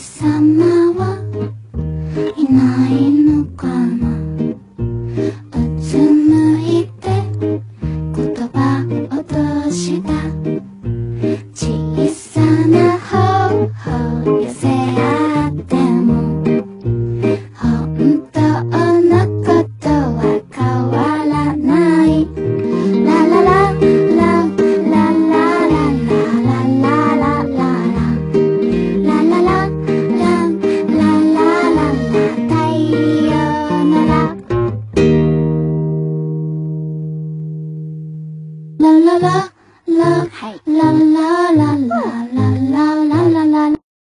様はいないのかな啦啦啦啦啦啦啦。